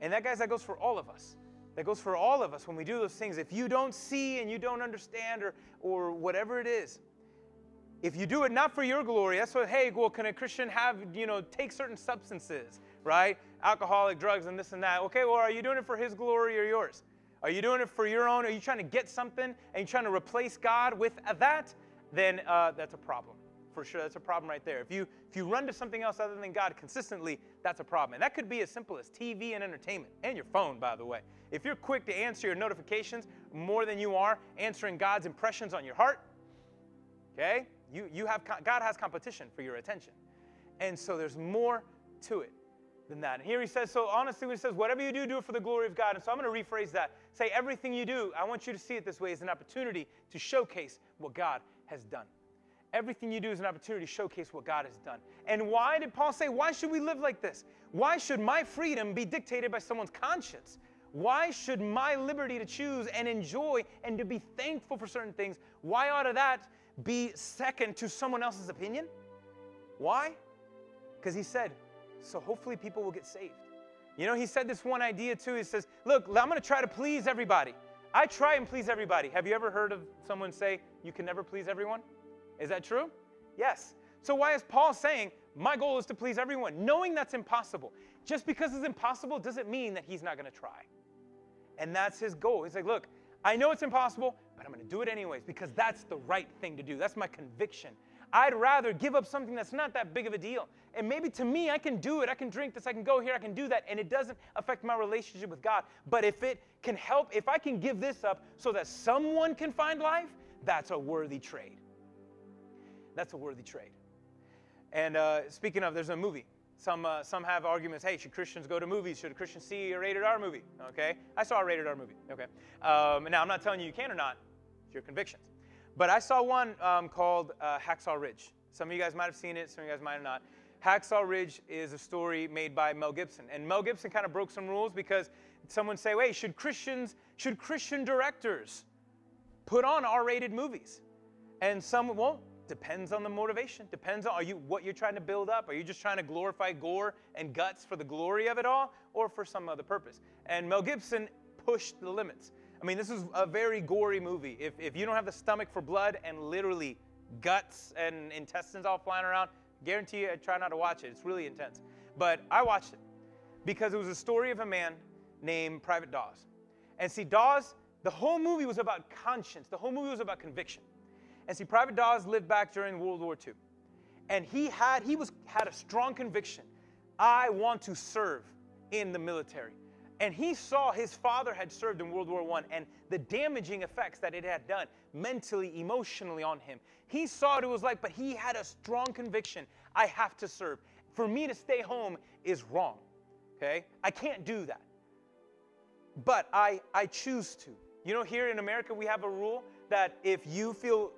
And that, guys, that goes for all of us. That goes for all of us when we do those things. If you don't see and you don't understand or, or whatever it is, if you do it not for your glory, that's what, hey, well, can a Christian have, you know, take certain substances, right? Alcoholic, drugs, and this and that. Okay, well, are you doing it for his glory or yours? Are you doing it for your own? Are you trying to get something and you're trying to replace God with that? Then uh, that's a problem. For sure, that's a problem right there. If you if you run to something else other than God consistently, that's a problem. And that could be as simple as TV and entertainment, and your phone, by the way. If you're quick to answer your notifications more than you are answering God's impressions on your heart, okay, you, you have, God has competition for your attention. And so there's more to it than that. And here he says, so honestly, he says, whatever you do, do it for the glory of God. And so I'm going to rephrase that. Say, everything you do, I want you to see it this way as an opportunity to showcase what God has done. Everything you do is an opportunity to showcase what God has done. And why did Paul say, why should we live like this? Why should my freedom be dictated by someone's conscience? Why should my liberty to choose and enjoy and to be thankful for certain things, why ought that be second to someone else's opinion. Why? Because he said, so hopefully people will get saved. You know, he said this one idea too. He says, Look, I'm going to try to please everybody. I try and please everybody. Have you ever heard of someone say, You can never please everyone? Is that true? Yes. So why is Paul saying, My goal is to please everyone, knowing that's impossible? Just because it's impossible doesn't mean that he's not going to try. And that's his goal. He's like, Look, I know it's impossible, but I'm going to do it anyways because that's the right thing to do. That's my conviction. I'd rather give up something that's not that big of a deal. And maybe to me, I can do it. I can drink this. I can go here. I can do that. And it doesn't affect my relationship with God. But if it can help, if I can give this up so that someone can find life, that's a worthy trade. That's a worthy trade. And uh, speaking of, there's a movie some, uh, some have arguments, hey, should Christians go to movies? Should Christians see a rated R movie? Okay, I saw a rated R movie. Okay, um, now I'm not telling you you can or not, it's your convictions. But I saw one um, called uh, Hacksaw Ridge. Some of you guys might have seen it, some of you guys might have not. Hacksaw Ridge is a story made by Mel Gibson. And Mel Gibson kind of broke some rules because someone say, wait, should Christians, should Christian directors put on R-rated movies? And some, well, Depends on the motivation. Depends on are you what you're trying to build up. Are you just trying to glorify gore and guts for the glory of it all, or for some other purpose? And Mel Gibson pushed the limits. I mean, this is a very gory movie. If, if you don't have the stomach for blood and literally guts and intestines all flying around, guarantee you, I try not to watch it. It's really intense. But I watched it because it was a story of a man named Private Doss. And see, Doss, the whole movie was about conscience. The whole movie was about conviction. And see, Private Doss lived back during World War II. And he had, he was, had a strong conviction. I want to serve in the military. And he saw his father had served in World War I and the damaging effects that it had done mentally, emotionally on him. He saw what it was like, but he had a strong conviction I have to serve. For me to stay home is wrong. Okay? I can't do that. But I, I choose to. You know, here in America, we have a rule that if you feel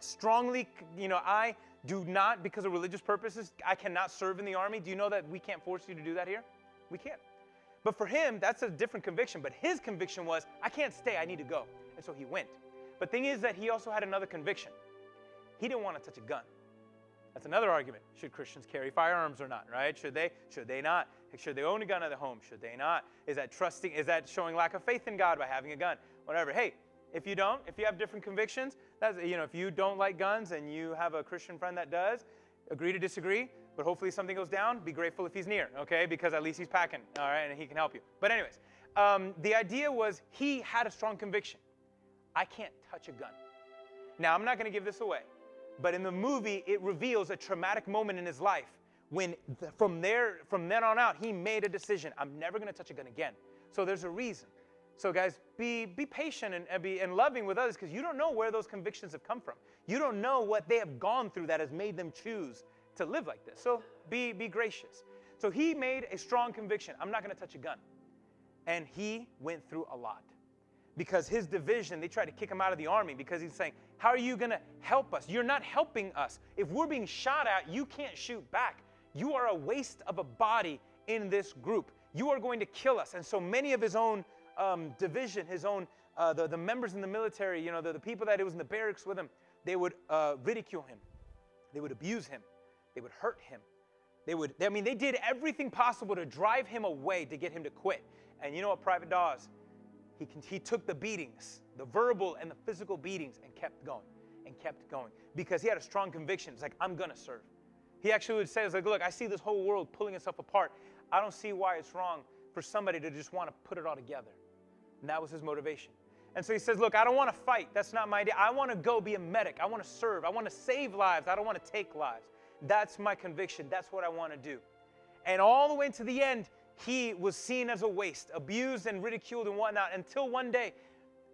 strongly, you know, I do not, because of religious purposes, I cannot serve in the army. Do you know that we can't force you to do that here? We can't. But for him, that's a different conviction. But his conviction was, I can't stay, I need to go. And so he went. But thing is that he also had another conviction. He didn't want to touch a gun. That's another argument. Should Christians carry firearms or not, right? Should they? Should they not? Should they own a gun at the home? Should they not? Is that trusting? Is that showing lack of faith in God by having a gun? Whatever. Hey, if you don't, if you have different convictions, That's, you know, if you don't like guns and you have a Christian friend that does, agree to disagree. But hopefully something goes down. Be grateful if he's near, okay? Because at least he's packing, all right, and he can help you. But anyways, um, the idea was he had a strong conviction. I can't touch a gun. Now I'm not going to give this away, but in the movie it reveals a traumatic moment in his life when from there from then on out he made a decision. I'm never going to touch a gun again. So there's a reason. So, guys, be, be patient and, and, be, and loving with others because you don't know where those convictions have come from. You don't know what they have gone through that has made them choose to live like this. So, be, be gracious. So, he made a strong conviction I'm not going to touch a gun. And he went through a lot because his division, they tried to kick him out of the army because he's saying, How are you going to help us? You're not helping us. If we're being shot at, you can't shoot back. You are a waste of a body in this group. You are going to kill us. And so many of his own um, division, his own, uh, the, the members in the military, you know, the, the people that he was in the barracks with him, they would uh, ridicule him. They would abuse him. They would hurt him. They would, I mean, they did everything possible to drive him away to get him to quit. And you know what Private Doss? He, he took the beatings, the verbal and the physical beatings, and kept going and kept going because he had a strong conviction. It's like, I'm going to serve. He actually would say, it's like, look, I see this whole world pulling itself apart. I don't see why it's wrong for somebody to just want to put it all together. And that was his motivation. And so he says, Look, I don't want to fight. That's not my idea. I want to go be a medic. I want to serve. I want to save lives. I don't want to take lives. That's my conviction. That's what I want to do. And all the way to the end, he was seen as a waste, abused and ridiculed and whatnot, until one day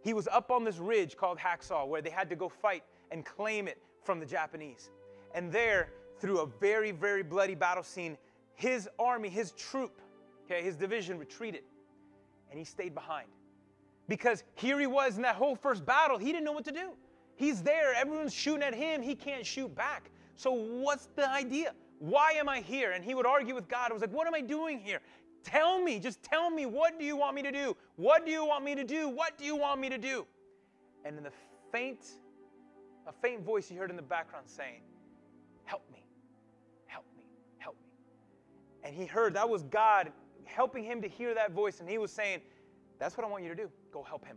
he was up on this ridge called Hacksaw where they had to go fight and claim it from the Japanese. And there, through a very, very bloody battle scene, his army, his troop, okay, his division retreated and he stayed behind. Because here he was in that whole first battle, he didn't know what to do. He's there, everyone's shooting at him, he can't shoot back. So, what's the idea? Why am I here? And he would argue with God. I was like, What am I doing here? Tell me, just tell me, what do you want me to do? What do you want me to do? What do you want me to do? And in the faint, a faint voice he heard in the background saying, Help me, help me, help me. And he heard that was God helping him to hear that voice. And he was saying, That's what I want you to do. Go help him.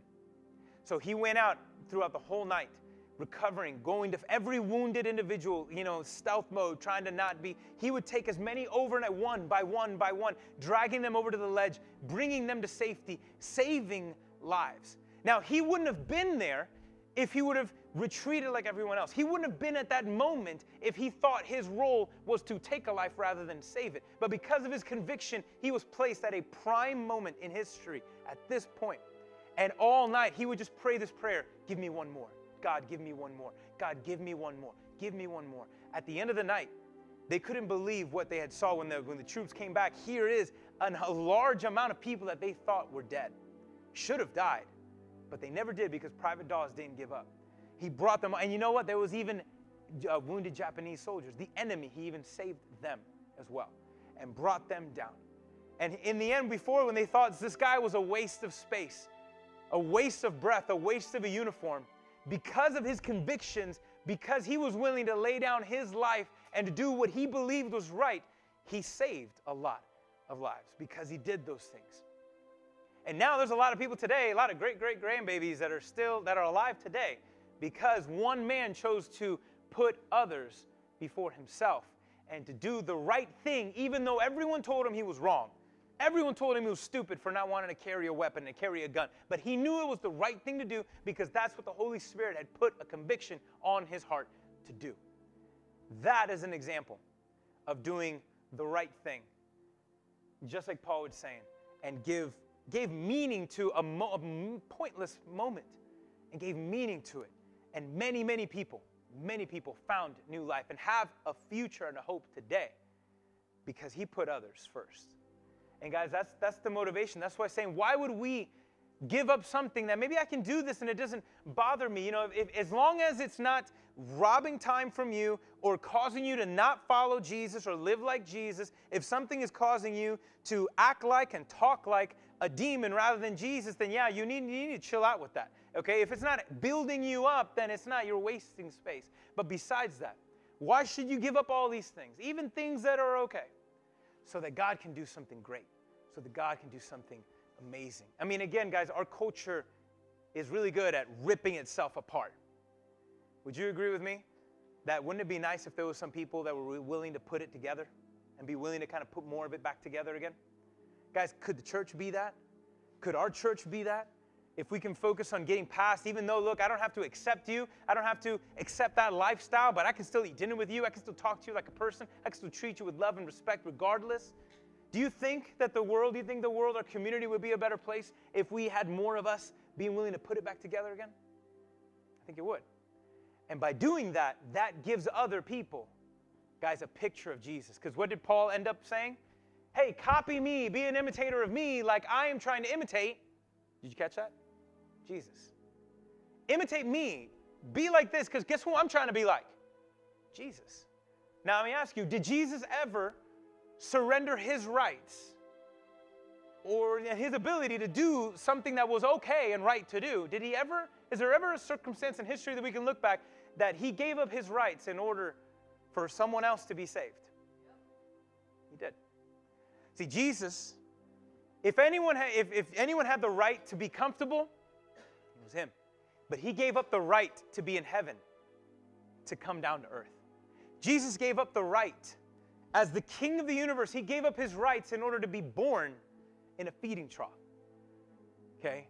So he went out throughout the whole night recovering, going to every wounded individual, you know, stealth mode, trying to not be. He would take as many overnight, one by one by one, dragging them over to the ledge, bringing them to safety, saving lives. Now, he wouldn't have been there if he would have retreated like everyone else. He wouldn't have been at that moment if he thought his role was to take a life rather than save it. But because of his conviction, he was placed at a prime moment in history at this point. And all night, he would just pray this prayer Give me one more. God, give me one more. God, give me one more. Give me one more. At the end of the night, they couldn't believe what they had saw when the, when the troops came back. Here is an, a large amount of people that they thought were dead, should have died, but they never did because Private Doss didn't give up. He brought them, and you know what? There was even uh, wounded Japanese soldiers. The enemy, he even saved them as well and brought them down. And in the end, before, when they thought this guy was a waste of space, a waste of breath, a waste of a uniform, because of his convictions, because he was willing to lay down his life and to do what he believed was right, he saved a lot of lives because he did those things. And now there's a lot of people today, a lot of great great grandbabies that are still that are alive today because one man chose to put others before himself and to do the right thing even though everyone told him he was wrong. Everyone told him he was stupid for not wanting to carry a weapon and carry a gun. But he knew it was the right thing to do because that's what the Holy Spirit had put a conviction on his heart to do. That is an example of doing the right thing. Just like Paul was saying, and give gave meaning to a, mo- a pointless moment and gave meaning to it. And many, many people, many people found new life and have a future and a hope today because he put others first. And guys, that's that's the motivation. That's why I'm saying, why would we give up something that maybe I can do this and it doesn't bother me? You know, if, as long as it's not robbing time from you or causing you to not follow Jesus or live like Jesus, if something is causing you to act like and talk like a demon rather than Jesus, then yeah, you need, you need to chill out with that. Okay? If it's not building you up, then it's not. You're wasting space. But besides that, why should you give up all these things, even things that are okay, so that God can do something great? so that God can do something amazing. I mean, again, guys, our culture is really good at ripping itself apart. Would you agree with me that wouldn't it be nice if there was some people that were willing to put it together and be willing to kind of put more of it back together again? Guys, could the church be that? Could our church be that? If we can focus on getting past, even though, look, I don't have to accept you, I don't have to accept that lifestyle, but I can still eat dinner with you, I can still talk to you like a person, I can still treat you with love and respect regardless. Do you think that the world, do you think the world, our community would be a better place if we had more of us being willing to put it back together again? I think it would. And by doing that, that gives other people, guys, a picture of Jesus. Because what did Paul end up saying? Hey, copy me, be an imitator of me like I am trying to imitate. Did you catch that? Jesus. Imitate me. Be like this, because guess who I'm trying to be like? Jesus. Now, let me ask you did Jesus ever surrender his rights or his ability to do something that was okay and right to do? Did he ever, is there ever a circumstance in history that we can look back that he gave up his rights in order for someone else to be saved? He did. See, Jesus, if anyone, ha- if, if anyone had the right to be comfortable, was him. But he gave up the right to be in heaven, to come down to earth. Jesus gave up the right as the king of the universe, he gave up his rights in order to be born in a feeding trough. Okay?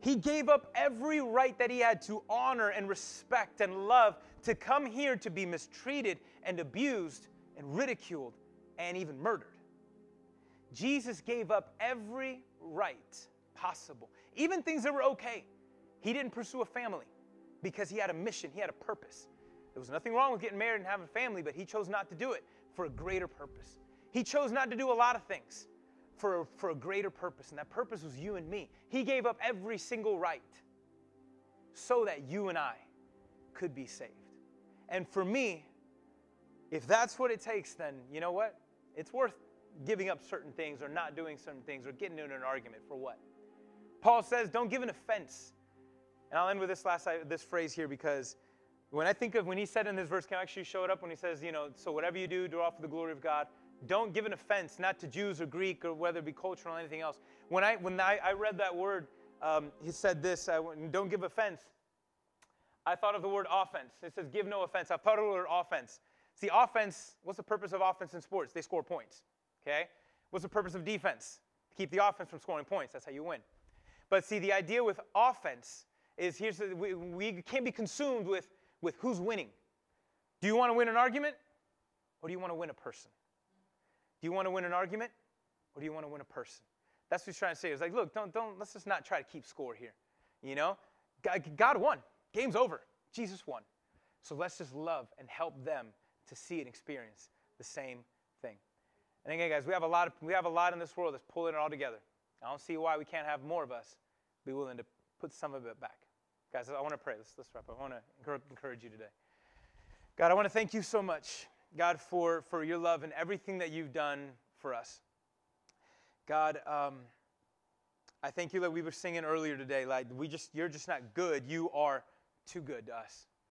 He gave up every right that he had to honor and respect and love to come here to be mistreated and abused and ridiculed and even murdered. Jesus gave up every right possible, even things that were okay. He didn't pursue a family because he had a mission, he had a purpose. There was nothing wrong with getting married and having a family, but he chose not to do it for a greater purpose. He chose not to do a lot of things for, for a greater purpose, and that purpose was you and me. He gave up every single right so that you and I could be saved. And for me, if that's what it takes, then you know what? It's worth giving up certain things or not doing certain things or getting into an argument for what? Paul says, don't give an offense. And I'll end with this last this phrase here because when I think of when he said in this verse, can I actually show it up when he says, you know, so whatever you do, do all for the glory of God. Don't give an offense, not to Jews or Greek or whether it be cultural or anything else. When I when I, I read that word, um, he said this, uh, don't give offense. I thought of the word offense. It says give no offense. I thought of the word offense. See, offense, what's the purpose of offense in sports? They score points. Okay? What's the purpose of defense? Keep the offense from scoring points. That's how you win. But see, the idea with offense is here's the, we, we can't be consumed with with who's winning. Do you want to win an argument or do you want to win a person? Do you want to win an argument or do you want to win a person? That's what he's trying to say. It's like, look, don't, don't, let's just not try to keep score here. You know, God, God won. Game's over. Jesus won. So let's just love and help them to see and experience the same thing. And again, guys, we have a lot of, we have a lot in this world that's pulling it all together. I don't see why we can't have more of us be willing to put some of it back. Guys, I want to pray. Let's, let's wrap up. I want to encourage you today. God, I want to thank you so much, God, for, for your love and everything that you've done for us. God, um, I thank you that we were singing earlier today, like we just, you're just not good. You are too good to us.